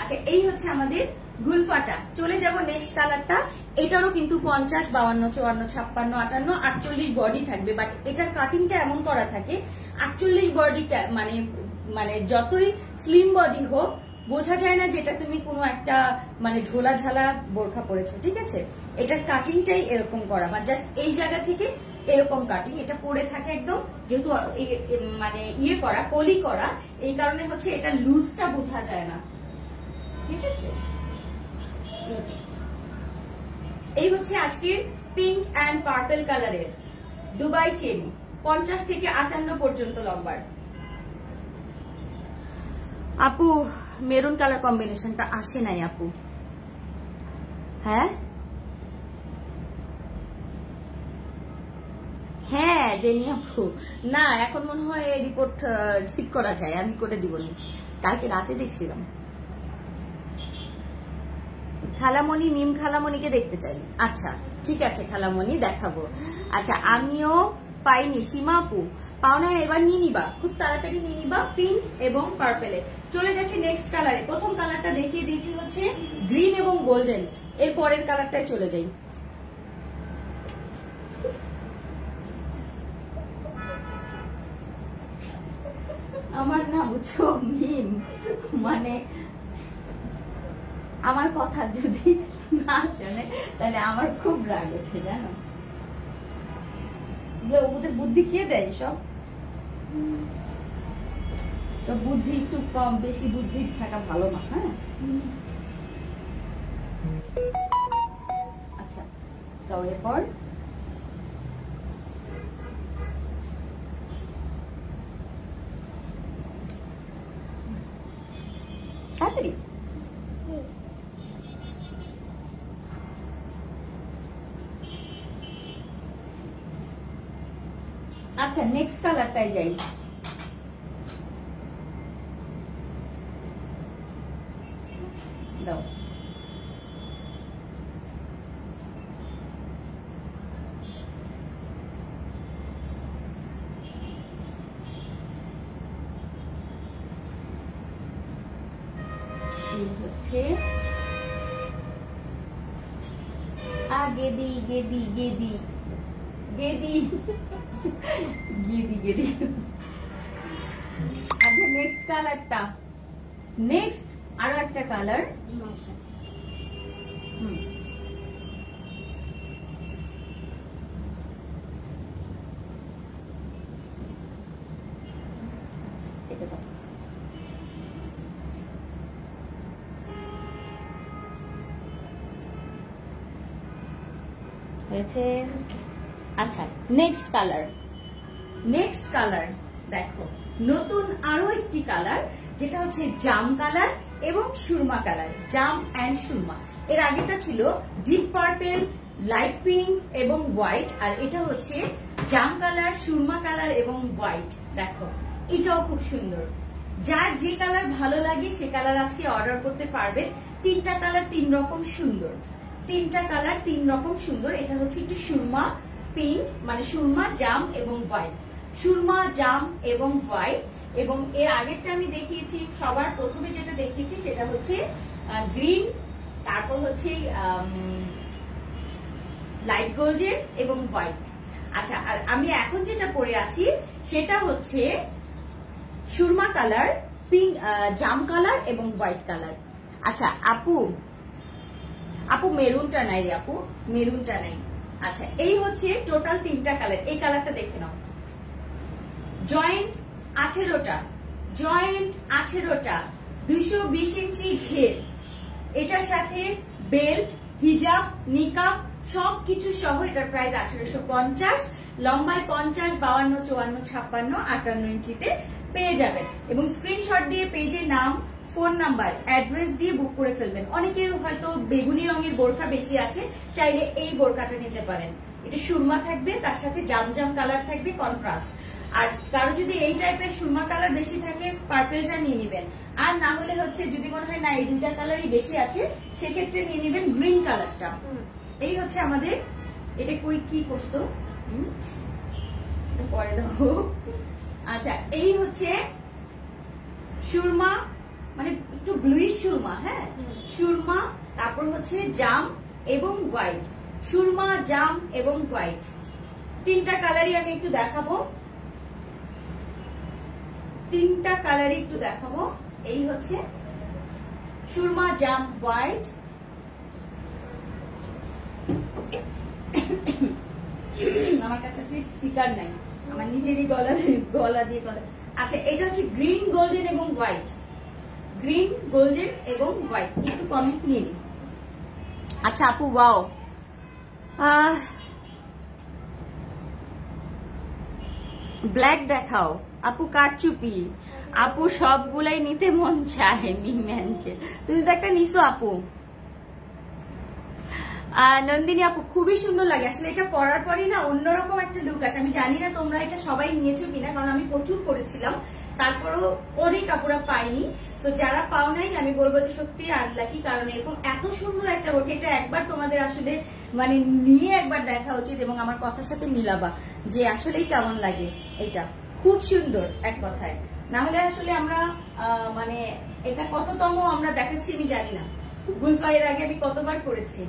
আচ্ছা এই হচ্ছে আমাদের গুলফাটা। চলে যাব নেক্সট কালারটা এটারও কিন্তু পঞ্চাশ, বাউন্ন, চুয়ান্ন, ছাপ্পান্ন, আটান্ন, আটচল্লিশ বডি থাকবে বাট এটার কাটিংটা এমন করা থাকে, আটচল্লিশ বডিটা মানে মানে যতই স্লিম বডি হোক বোঝা যায় না যেটা তুমি কোনো একটা মানে ঝোলা ঝালা বোরখা পরেছো, ঠিক আছে? এটার কাটিংটাই এরকম করা মানে জাস্ট এই জায়গা থেকে এরকম কাটিং এটা পরে থাকে একদম, যেহেতু মানে ইয়ে করা কলি করা, এই কারণে হচ্ছে এটা লুজটা বোঝা যায় না, ঠিক আছে? এই হচ্ছে আজকের পিঙ্ক অ্যান্ড পার্পেল কালারের দুবাই চেরি, পঞ্চাশ থেকে আটান্ন পর্যন্ত লম্বার। আপু মেরুন কালার কম্বিনেশনটা আসে নাই আপু। হ্যাঁ? হ্যাঁ জেনি আপু। না, এখন মনে হয় রিপোর্ট ঠিক করা যায়। আমি করে দিব কালকে রাতে দেখছিলাম। খালামণি মিম খালামণিকে দেখতে চাই। আচ্ছা ঠিক আছে খালামণি, দেখাবো। আচ্ছা আমিও পাইনি। সীমা আপু পাও না এবার নিয়ে নিবা। খুব তাড়াতাড়ি নিয়ে নিবা পিঙ্ক এবং পার্পেলে। চলে যাচ্ছে নেক্সট কালারে। প্রথম কালারটা দেখিয়ে দিয়েছি হচ্ছে গ্রিন এবং গোল্ডেন। এর পরের কালারটায় চলে যাই। আমার না বুঝছ, মিম মানে আমার কথা যদি না জানে, তাহলে আমার খুব রাগ হচ্ছে জানো? ওদের বুদ্ধি কে দেয় সব? তো বুদ্ধি একটু কম বেশি বুদ্ধি থাকা ভালো না হ্যাঁ? আচ্ছা তো এরপর? তাড়াতাড়ি। আচ্ছা নেক্সট কালারটাই যাই নেক্সট আরও একটা কালার। হয়েছে? আচ্ছা নেক্সট কালার নেক্সট কালার দেখো, নতুন আরও একটি কালার যেটা হচ্ছে জাম কালার এবং সুরমা কালার, জাম অ্যান্ড সুরমা। এর আগেটা ছিল ডিপ পার্পেল লাইট পিঙ্ক এবং হোয়াইট আর এটা হচ্ছে জাম কালার, সুরমা কালার এবং হোয়াইট দেখো, এটাও খুব সুন্দর। যার যে কালার ভালো লাগে, সে কালার আজকে অর্ডার করতে পারবেন তিনটা কালার তিন রকম সুন্দর। তিনটা কালার তিন রকম সুন্দর। এটা হচ্ছে একটু সুরমা পিঙ্ক মানে সুরমা, জাম এবং হোয়াইট সুরমা, জাম এবং হোয়াইট এবং এর আগেরটা আমি দেখিয়েছি, সবার প্রথমে যেটা দেখিয়েছি সেটা হচ্ছে গ্রিন তারপর হচ্ছে লাইট গোল্ডেন এবং হোয়াইট আচ্ছা আর আমি এখন যেটা পরে আছি, সেটা হচ্ছে সুরমা কালার পিঙ্ক জাম কালার এবং হোয়াইট কালার আচ্ছা আপু আপু মেরুনটা নাই আপু, মেরুনটা নাই। আচ্ছা এই হচ্ছে টোটাল তিনটা কালার এই কালারটা দেখে নাও। জয়েন্ট আঠেরোটা, জয়েন্ট আঠেরোটা, দুইশো বিশ ইঞ্চি ঘের। এটার সাথে বেল্ট, হিজাব, নিকাব সব কিছু সহ এটার প্রাইস আঠেরোশো পঞ্চাশ, লম্বায় পঞ্চাশ, বাউান্ন, চুয়ান্ন, ছাপ্পান্ন, আটান্ন ইঞ্চিতে পেয়ে যাবেন। এবং স্ক্রিনশট দিয়ে পেজের নাম ফোন নাম্বার অ্যাড্রেস দিয়ে বুক করে ফেলবেন। অনেকের হয়তো বেগুনি রঙের বোরখা বেশি আছে, চাইলে এই বোরখাটা নিতে পারেন। এটা সুরমা থাকবে, তার সাথে জাম জাম কালার থাকবে কন্ট্রাস্ট আর কারও যদি এই টাইপের সুরমা কালার বেশি থাকে পার্পেলটা নিয়ে নেবেন। আর না হলে হচ্ছে যদি মনে হয় না এই দুইটা কালারই বেশি আছে সেক্ষেত্রে নিয়ে নেবেন গ্রিন কালারটা এই হচ্ছে আমাদের এটা কই কি করতো পরে আচ্ছা এই হচ্ছে সুরমা মানে একটু ব্লুইশ সুরমা হ্যাঁ? সুরমা তারপর হচ্ছে জাম এবং হোয়াইট সুরমা জাম এবং হোয়াইট তিনটা কালারই আমি একটু দেখাবো। তিনটা কালারই একটু দেখাবো। এই হচ্ছে সুরমা জাম হোয়াইট আমার কাছে স্পিকার নাই। আমার নিজেরই গলা গলা দিয়ে গলা। আচ্ছা এটা হচ্ছে গ্রিন গোল্ডেন এবং হোয়াইট গ্রিন গোল্ডেন এবং হোয়াইট একটু কমেন্ট নিয়ে নিন আচ্ছা আপু ওয়াও ব্ল্যাক দেখাও। আপু কারচুপি। আপু সবগুলাই নিতে মন চায় মিম্যানচে তুমি তো একটা নিছো আপু। নন্দিনী আপু, খুবই সুন্দর লাগে। আসলে এটা পরার পরই না অন্যরকম একটা লুক আসে। আমি জানি না তোমরা এটা সবাই নিয়েছো কিনা, কারণ আমি প্রচুর করেছিলাম তারপরও অনেক কাপড়া পাইনি তো যারা পাও নাই, আমি বলব যে সত্যি আনলাকি কারণ এরকম এত সুন্দর একটা ওকে এটা একবার তোমাদের আসলে মানে নিয়ে একবার দেখা উচিত এবং আমার কথার সাথে মিলাবা যে আসলেই কেমন লাগে এটা খুব সুন্দর এক কথায়। না হলে আসলে আমরা মানে এটা কততম আমরা দেখাচ্ছি আমি জানি না। গুলফাইয়ের আগে আমি কতবার করেছি।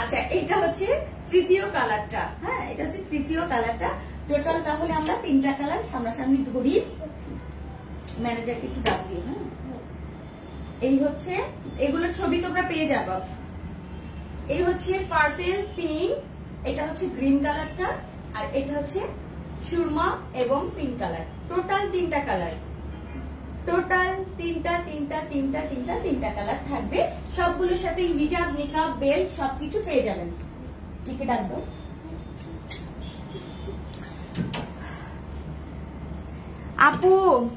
আচ্ছা এটা হচ্ছে তৃতীয় কালারটা। হ্যাঁ এটা হচ্ছে তৃতীয় কালারটা। টোটাল তাহলে আমরা তিনটা কালার সামনাসামনি ধরি। ম্যানেজারকে একটু ডাক দিও হ্যাঁ। এই হচ্ছে, এগুলোর ছবি তোমরা পেয়ে যাবে। এই হচ্ছে পার্পেল পিঙ্ক এটা হচ্ছে গ্রিন কালারটা আর এটা হচ্ছে সুরমা এবং পিঙ্ক কালার। টোটাল তিনটা কালার। টোটাল তিনটা তিনটা তিনটা তিনটা তিনটা কালার থাকবে। সবগুলোর সাথে হিজাব মেকআপ বেল্ট সবকিছু পেয়ে যাবেন। লিখে ডাক দাও। আপু!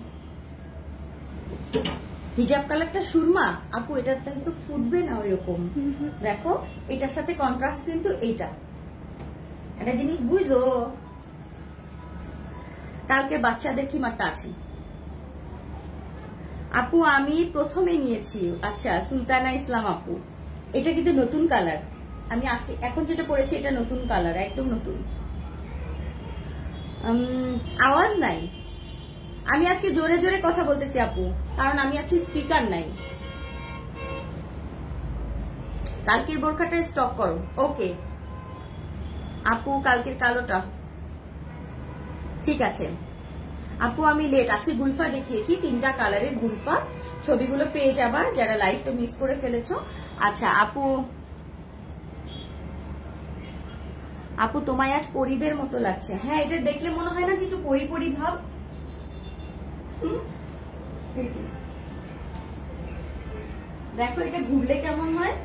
হিজাব কালারটা সুরমা? আপু, এটার তো ফুটবে না ওই ওইরকম। দেখো, এটার সাথে কন্ট্রাস্ট কিন্তু এইটা। একটা জিনিস বুঝো? কালকে বাচ্চাদের কিমারটা আছে? আপু, আমি প্রথমে নিয়েছি। আচ্ছা সুলতানা ইসলাম আপু, এটা কিন্তু নতুন কালার আমি আজকে, এখন যেটা পড়েছি, এটা নতুন কালার একদম নতুন। আওয়াজ নাই। আমি আজকে জোরে জোরে কথা বলতেছি আপু, কারণ আমি আজকে স্পিকার নাই। কালকের বোরখাটা স্টক করো। ওকে আপু, কালকের কালোটা। ঠিক আছে। আপু, আমি লেট আজকে গুলফা দেখিয়েছি, তিনটা কালারের গুলফা। ছবিগুলো পেয়ে যাবা, যারা লাইফটা মিস করে ফেলেছো। আচ্ছা আপু। আপু, তোমায় আজ পরিদের মতো লাগছে। হ্যাঁ এটা দেখলে মনে হয় না যে একটু পরি পরি ভাব? দেখো, এটা ঘুরলে কেমন হয়?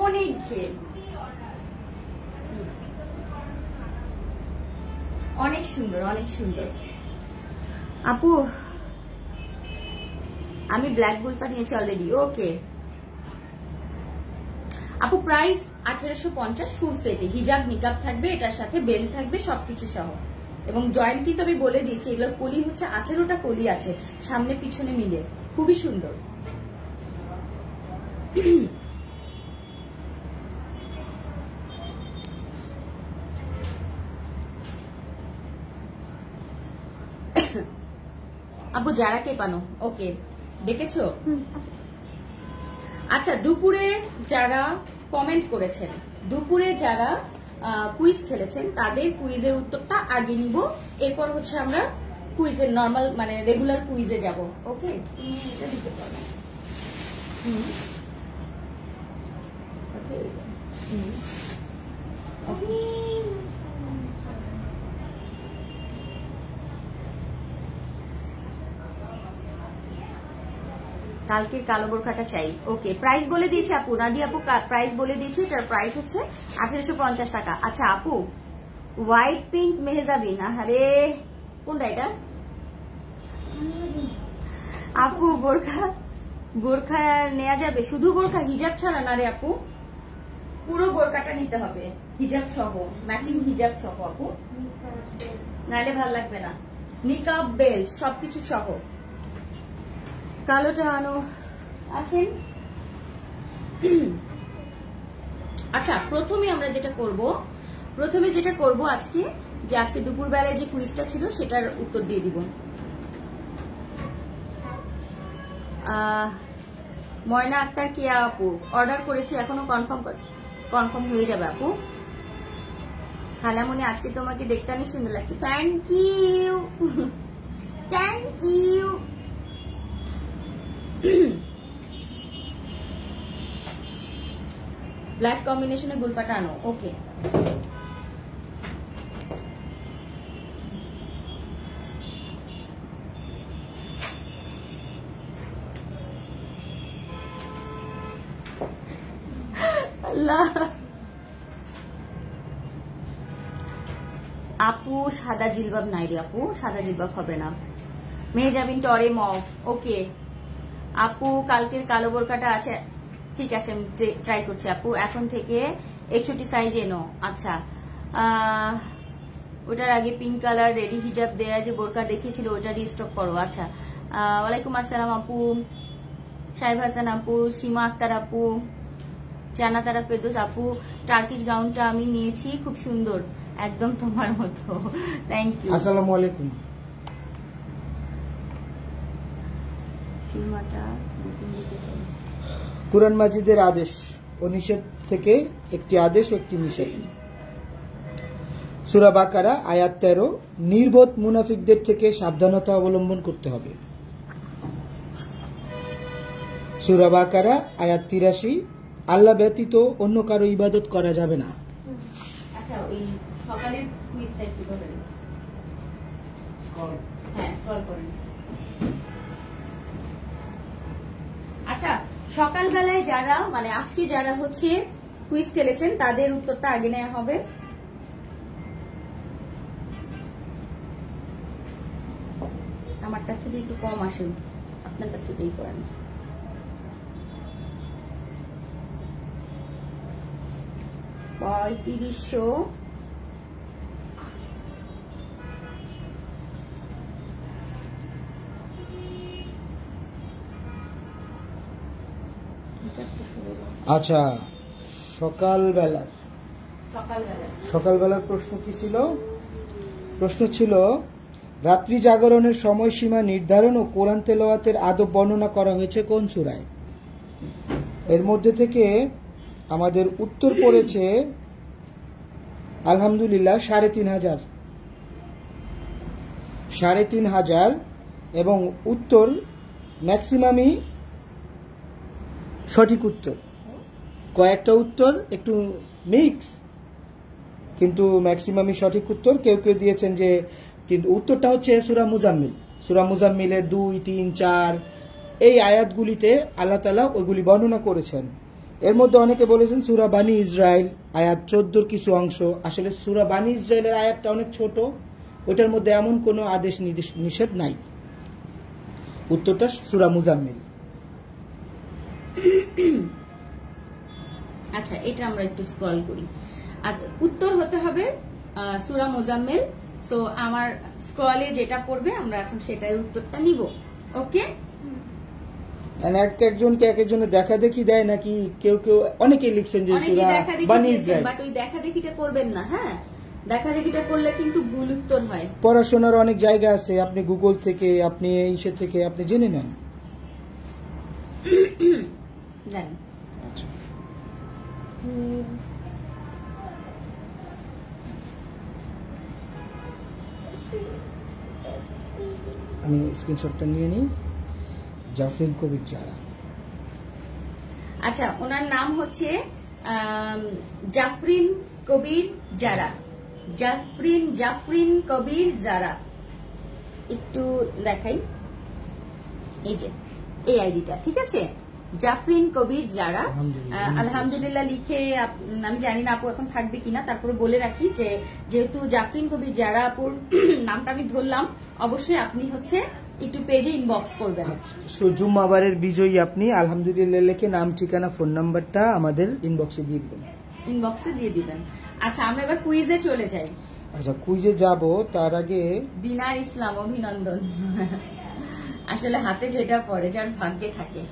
অনেক ঘের। অনেক সুন্দর অনেক সুন্দর। আপু আমি ব্ল্যাক গুলফা নিয়েছি অলরেডি ওকে আপু প্রাইস আঠারোশো পঞ্চাশ ফুল সেটে হিজাব নিকাব থাকবে এটার সাথে বেল থাকবে সবকিছু সহ। এবং জয়েন্ট কিন্তু আমি বলে দিয়েছি এগুলোর কলি হচ্ছে আঠেরোটা কলি আছে সামনে পিছনে মিলে। খুবই সুন্দর। যারা কে পানো? ওকে দেখেছ? আচ্ছা দুপুরে যারা কমেন্ট করেছেন দুপুরে যারা কুইজ খেলেছেন তাদের কুইজের উত্তরটা আগে নিব এরপর হচ্ছে আমরা কুইজের নর্মাল মানে রেগুলার কুইজে যাব ওকে? এটা দিতে পারো। হুম। Okay. কালকের কালো বোরখাটা চাই। ওকে প্রাইস বলে দিয়েছে আপু। নাদি আপু প্রাইস বলে দিয়েছে এটার প্রাইস হচ্ছে আঠেরোশো টাকা। আচ্ছা আপু হোয়াইট পিঙ্ক মেহেজাবিন আরে কোনটা এটা? আপু, বোরখা বোরখা নেওয়া যাবে। শুধু বোরখা, হিজাব ছাড়া না রে আপু। পুরো বোরকাটা নিতে হবে, হিজাব সহ ম্যাচিং হিজাব সহ, আপু। নাহলে ভালো লাগবে না। নিকাব বেল সবকিছু সহ। কালোটা আনো। আসেন। আচ্ছা প্রথমে আমরা যেটা করব প্রথমে যেটা করব আজকে যে আজকে দুপুরবেলায় যে কুইজটা ছিল সেটার উত্তর দিয়ে দিব। ময়না আক্তার কেয়া আপু? অর্ডার করেছি এখনও কনফার্ম কনফার্ম হয়ে যাবে আপু। খালামনি আজকে তোমাকে দেখতে অনেক সুন্দর লাগছে। Thank you thank you black কম্বিনেশনে গুলফাটা আনো ওকে আপু সাদা জিলবাব নাই রে আপু সাদা জিলবাব হবে না মেয়ে যাবিন টরে মফ ওকে আপু, কালকের কালো বোরকাটা আছে? ঠিক আছে, আমি ট্রাই করছি আপু। এখন থেকে একষট্টি সাইজ এনো আচ্ছা ওটার আগে পিঙ্ক কালার রেডি হিজাব দেয়া যে বোরকা দেখিয়েছিল ওটা রিস্টক করো। আচ্ছা ওয়ালাইকুম আসসালাম আপু। সাহেব হাসান আপু, সীমা আক্তার আপু জানা তারা ফেরদোস আপু। টার্কিশ গাউনটা আমি নিয়েছি, খুব সুন্দর। একদম তোমার মতো। থ্যাংক ইউ আসসালামু আলাইকুম। চাই। কুরআন মাজিদের আদেশ ও নিষেধ থেকে একটি আদেশ ও একটি নিষেধ। সুরা বাকারা আয়াত তেরো নির্বোধ মুনাফিকদের থেকে সাবধানতা অবলম্বন করতে হবে। সুরা বাকারা আয়াত তিরাশি আল্লাহ ব্যতীত অন্য কারও ইবাদত করা যাবে না। আচ্ছা সকালের আচ্ছা সকালবেলায় যারা মানে আজকে যারা হচ্ছে কুইজ খেলেছেন, তাদের উত্তরটা আগে নেওয়া হবে। আমারটা থেকে একটু কম আসে, আপনারটা থেকেই করেন। পঁয়ত্রিশশো আচ্ছা সকালবেলা সকালবেলা। সকালবেলার প্রশ্ন কি ছিল? প্রশ্ন ছিল রাত্রি জাগরণের সময়সীমা নির্ধারণ ও কোরআন তেলাওয়াতের আদব বর্ণনা করা হয়েছে কোন সূরায়? এর মধ্যে থেকে আমাদের উত্তর পড়েছে আলহামদুলিল্লাহ সাড়ে তিন হাজার। সাড়ে তিন হাজার এবং উত্তর ম্যাক্সিমামই সঠিক উত্তর। কয়েকটা উত্তর, একটু মিক্স কিন্তু ম্যাক্সিমামই সঠিক উত্তর। কেউ কেউ দিয়েছেন যে, কিন্তু উত্তরটা হচ্ছে সুরা মুজাম্মিল। সুরা মুজাম্মিলের দুই, তিন, চার, এই আয়াতগুলিতে আল্লাহ তালা ওইগুলি বর্ণনা করেছেন। এর মধ্যে অনেকে বলেছেন সুরা বানি ইসরায়েল আয়াত চোদ্দোর কিছু অংশ। আসলে সুরা বানি ইসরায়েলের আয়াতটা অনেক ছোট। ওইটার মধ্যে এমন কোনো আদেশ নিষেধ নাই। উত্তরটা সুরা মুজাম্মিল। [COUGHS] আচ্ছা এটা আমরা একটু স্ক্রল করি। আর উত্তর হতে হবে সুরা মোজাম্মেল। সো আমার স্ক্রলে যেটা পড়বে আমরা এখন সেটার উত্তরটা নিব। ওকে এক একজনকে এক একজনের দেখা দেখি দেয় নাকি কেউ কেউ অনেকেই লিখছেন যে বাট ওই দেখা দেখিটা করবেন না হ্যাঁ? দেখা দেখিটা করলে কিন্তু ভুল উত্তর হয়। পড়াশোনার অনেক জায়গা আছে আপনি গুগল থেকে আপনি এই থেকে আপনি জেনে নেন। [COUGHS] জানি। আচ্ছা। আমি স্ক্রিনশটটা নিয়ে নিই। জাফরিন কবির যারা আচ্ছা ওনার নাম হচ্ছে জাফরিন কবির জারা। জাফরিন জাফরিন কবির জারা। একটু দেখাই। এই যে এই আইডিটা ঠিক আছে? জাফরিন কবির যারা আলহামদুলিল্লাহ। লিখে আমি জানি না আপু এখন থাকবে কিনা তারপরে বলে রাখি যে যেহেতু জাফরিন কবির যারা আপুর [CLEARS THROAT] নামটা আমি ধরলাম অবশ্যই আপনি হচ্ছে একটু পেজে ইনবক্স করবেন। সো জুম্মাবারের বিজয়ী আপনি আলহামদুলিল্লাহ লিখে নাম ঠিকানা ফোন নাম্বারটা আমাদের ইনবক্সে দিয়ে দিবেন। ইনবক্সে দিয়ে দিবেন। আচ্ছা আমরা এবার কুইজে চলে যাই। আচ্ছা কুইজে যাব তার আগে দিনার ইসলাম অভিনন্দন। আসলে হাতে যেটা পড়ে যার ভাগ্যে থাকে।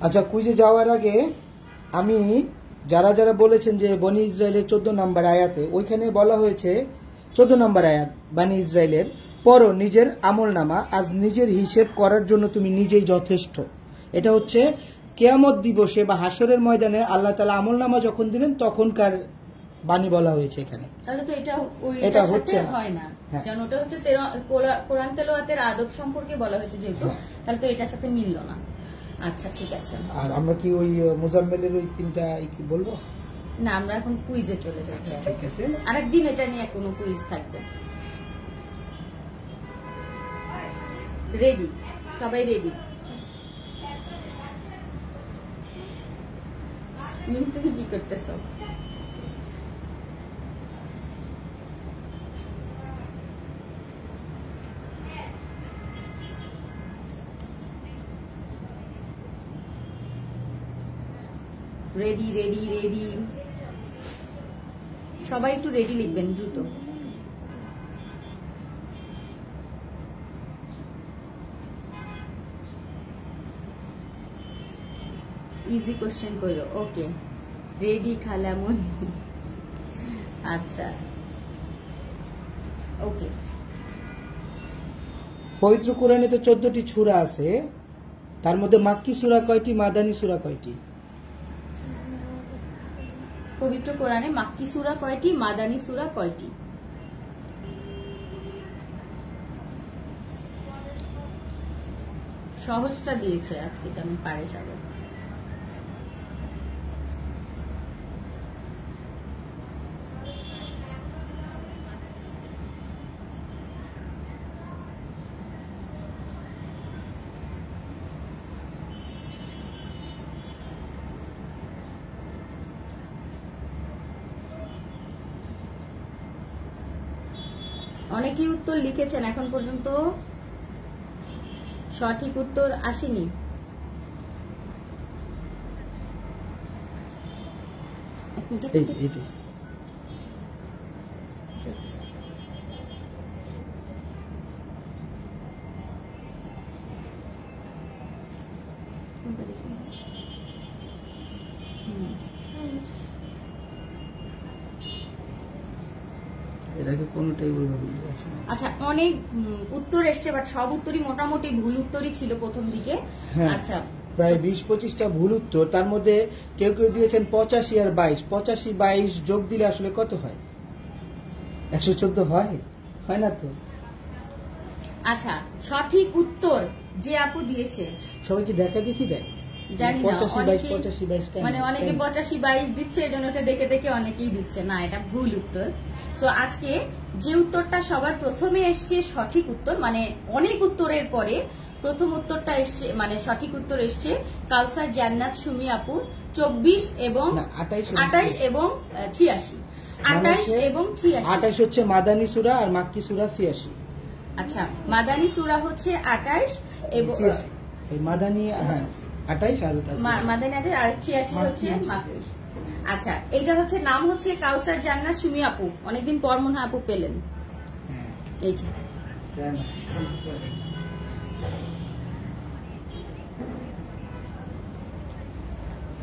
আচ্ছা কুইজে যাওয়ার আগে আমি যারা যারা বলেছেন যে বনি ইসরায়েলের চোদ্দ নম্বর আয়াতে ওইখানে বলা হয়েছে চোদ্দ নম্বর আয়াত বানি ইসরায়েলের পরও নিজের আমল নামা আজ নিজের হিসেব করার জন্য তুমি নিজেই যথেষ্ট এটা হচ্ছে কেয়ামত দিবসে বা হাসরের ময়দানে আল্লাহ তালা আমল নামা যখন দিবেন তখনকার বাণী বলা হয়েছে এখানে তাহলে তো এটা এটা হচ্ছে হয় না হ্যাঁ। কারণ ওটা হচ্ছে কোরআন তেলাওয়াতের আদব সম্পর্কে বলা হয়েছে যেহেতু হ্যাঁ। তাহলে তো এটার সাথে মিলল না আচ্ছা ঠিক আছে। আর আমরা কি ওই মুজাম্মেলের ওই তিনটা কি বলব? না আমরা এখন কুইজে চলে যাচ্ছি। ঠিক আছে। আরেকদিন এটা নিয়ে কোনো কুইজ থাকবে। রেডি সবাই রেডি তুমি কি করতেছো? রেডি রেডি রেডি সবাই একটু রেডি লিখবেন, দ্রুত। ইজি কোশ্চেন করো ওকে রেডি খালামনি। আচ্ছা। ওকে পবিত্র কোরআনে তো চোদ্দটি ছুরা আছে। তার মধ্যে মাক্কি সুরা কয়টি, মাদানী সুরা কয়টি? পবিত্র কোরআনে মাক্কি সুরা কয়টি মাদানি সুরা কয়টি? সহজটা দিয়েছে আজকে যেমন পারে যাব। অনেকেই উত্তর লিখেছেন এখন পর্যন্ত সঠিক উত্তর আসেনি। এক মিনিট, অনেক উত্তর এসছে বাট সব উত্তরই মোটামুটি ভুল উত্তরই ছিল প্রথম দিকে। হ্যাঁ। আচ্ছা। প্রায় বিশ পঁচিশটা ভুল উত্তর। তার মধ্যে কেউ কেউ দিয়েছেন পঁচাশি আর বাইশ। পঁচাশি বাইশ যোগ দিলে আসলে কত হয়? একশো চোদ্দ হয়? হয় না তো? আচ্ছা সঠিক উত্তর যে আপু দিয়েছে। সবাই কি দেখা দেখি দেয়। জানি না? মানে অনেকে পঁচাশি বাইশ দিচ্ছে এই জন্য ওটা দেখে দেখে অনেকেই দিচ্ছে। না এটা ভুল উত্তর। সো আজকে যে উত্তরটা সবার প্রথমে এসছে সঠিক উত্তর মানে অনেক উত্তরের পরে প্রথম উত্তরটা এসছে মানে সঠিক উত্তর এসছে কালসার জান্নাত সুমি আপু চব্বিশ এবং না, 28 এবং আঠাইশ এবং ছিয়াশি। আঠাইশ এবং ছিয়াশি। আঠাশ হচ্ছে মাদানী সুরা আর মাক্কি সুরা ছিয়াশি। আচ্ছা মাদানী সুরা হচ্ছে আঠাইশ এবং। মাদানী হ্যাঁ আঠাইশ আর মাদানী আঠাইশ আর ছিয়াশি হচ্ছে। আচ্ছা এটা হচ্ছে নাম হচ্ছে কাউসার জান্নাত সুমি আপু। অনেকদিন পর মনে হয় আপু পেলেন। হ্যাঁ। এই যে।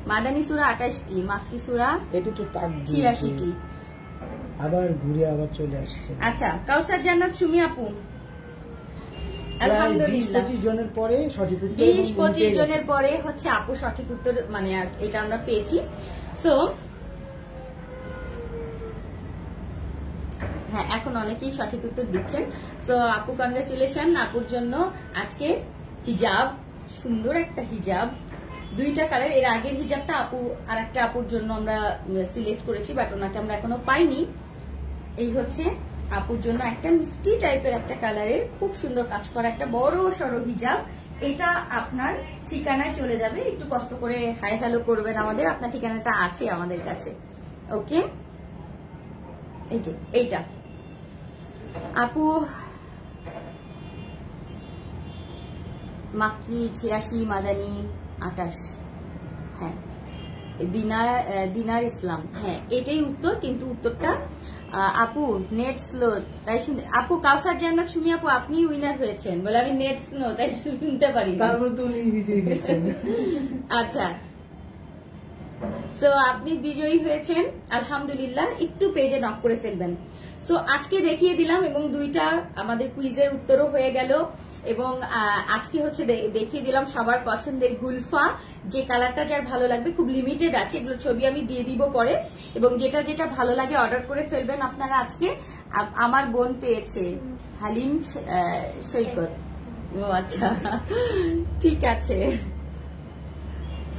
মাদানী সুরা আঠাশটি মাক্কি সুরা এটা তো ছিয়াশিটি। আবার ঘুরে আবার চলে আসছে। আচ্ছা কাউসার জান্নাত সুমি আপু। আলহামদুলিল্লাহ। জনের পরে সঠিক উত্তর বিশ পঁচিশ জনের পরে হচ্ছে আপু সঠিক উত্তর মানে এটা আমরা পেয়েছি। সো হ্যাঁ এখন অনেকেই সঠিক উত্তর দিচ্ছেন। সো আপু কনগ্রাচুলেশন আপুর জন্য আজকে হিজাব, সুন্দর একটা হিজাব। দুইটা কালারের আগের হিজাবটা আপু আর একটা আপুর জন্য আমরা সিলেক্ট করেছি বাট ওনাকে আমরা এখনও পাইনি। এই হচ্ছে আপুর জন্য একটা মিষ্টি টাইপের একটা কালারের খুব সুন্দর কাজ করা, একটা বড় সড়ো হিজাব। এটা আপনার ঠিকানায় চলে যাবে। একটু কষ্ট করে হাই হ্যালো করবেন আমাদের। আপনার ঠিকানাটা আছে আমাদের কাছে। ওকে? এই যে, এইটা। আপু, মাক্কি, ছিয়াশি, মাদানি, আটাশ। হ্যাঁ। দিনার দিনার ইসলাম। হ্যাঁ এটাই উত্তর কিন্তু উত্তরটা আপু নেট স্লো তাই শুনতে আপু কাউসার জান্নাত সুমি আপু আপনি উইনার হয়েছেন। বলে আমি নেট স্লো তাই শুনতে পারি। তারপর তো উনি [LAUGHS] আচ্ছা। সো আপনি বিজয়ী হয়েছেন আলহামদুলিল্লাহ একটু পেজে নক করে ফেলবেন। সো আজকে দেখিয়ে দিলাম এবং দুইটা আমাদের কুইজের উত্তরও হয়ে গেল। এবং আজকে হচ্ছে দেখিয়ে দিলাম সবার পছন্দের গুলফা যে কালারটা যার ভালো লাগবে খুব লিমিটেড আছে এগুলো ছবি আমি দিয়ে দিব পরে এবং যেটা যেটা ভালো লাগে অর্ডার করে ফেলবেন আপনারা আজকে। আমার বোন পেয়েছে হালিম সৈকত। ও আচ্ছা। ঠিক আছে।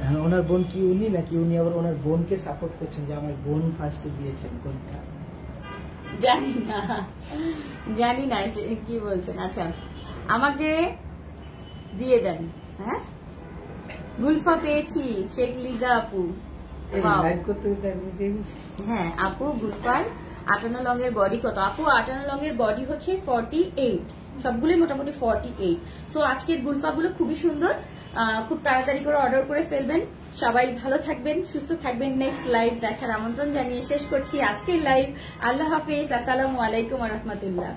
হ্যাঁ, ওনার বোন কি উনি নাকি উনি আবার ওনার বোনকে সাপোর্ট করছেন যে আমার বোন ফার্স্টে দিয়েছেন কোনটা? জানি না। জানি না কি বলছেন? আচ্ছা। আমাকে দিয়ে দেন হ্যাঁ? গুলফা পেয়েছি শেখ লিজা আপু। হ্যাঁ আপু গুলফার আটান্ন লঙের বডি কত? আপু আটান্ন লঙের বডি হচ্ছে ফর্টি এইট সবগুলোই মোটামুটি ফর্টি এইট সো আজকের গুলফাগুলো খুবই সুন্দর। খুব তাড়াতাড়ি করে অর্ডার করে ফেলবেন। সবাই ভালো থাকবেন সুস্থ থাকবেন। নেক্সট লাইভ দেখার আমন্ত্রণ জানিয়ে শেষ করছি আজকের লাইভ আল্লাহ হাফিজ আসসালামু আলাইকুম রহমতুল্লাহ।